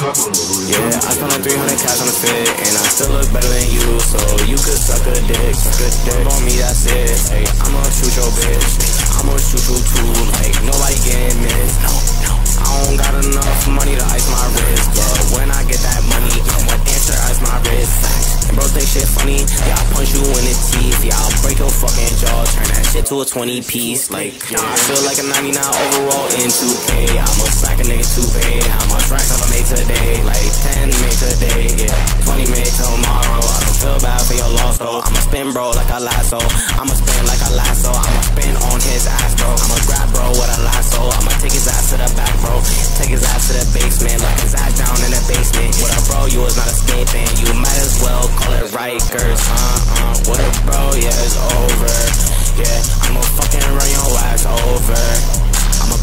Yeah, I spent like 300 cash on the fit, and I still look better than you, so you could suck a dick. Suck a dick on me, that's it. Like, I'ma shoot your bitch. I'ma shoot you too. Like, nobody getting missed. No, no. I don't got enough money to ice my wrist, but when I get that money, I'ma answer ice my wrist. And bro think shit funny, yeah, I punch you in the teeth, yeah, I'll break your fucking jaw, turn that shit to a 20 piece. Like, yeah, I feel like a 99 overall in 2K. I'ma sack a nigga to pay. How much racks have I made today? Like 10 made today, yeah, 20 made tomorrow. I don't feel bad for your loss though. I'ma spin bro like a lasso. I'ma spin like a lasso. I'ma spin on his ass, bro. I'ma grab bro with a lasso. I'ma take his ass to the back, bro. Take his ass to the basement, like his ass down in the basement. What up, bro? You was not escaping. You might as well call it Rikers, uh uh. What up, bro? Yeah, it's over.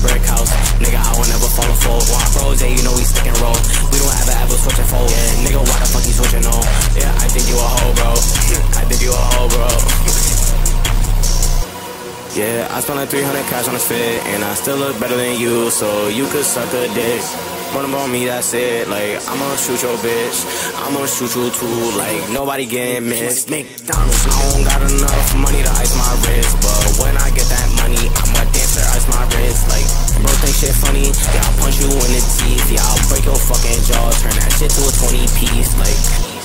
Brick house, nigga. I will never fall a fold. Why, bro? yeah, you know we stick and roll. We don't ever ever switch and fold. Yeah, nigga, why the fuck you switching on? Yeah, I think you a hoe, bro. I think you a hoe, bro. Yeah, I spent like 300 cash on this fit, and I still look better than you, so you could suck a dick. Run up on me, that's it. Like, I'ma shoot your bitch. I'ma shoot you too. Like, nobody getting missed. McDonald's, I don't got enough money funny. Yeah, I'll punch you in the teeth. Yeah, I'll break your fucking jaw. Turn that shit to a 20 piece. Like,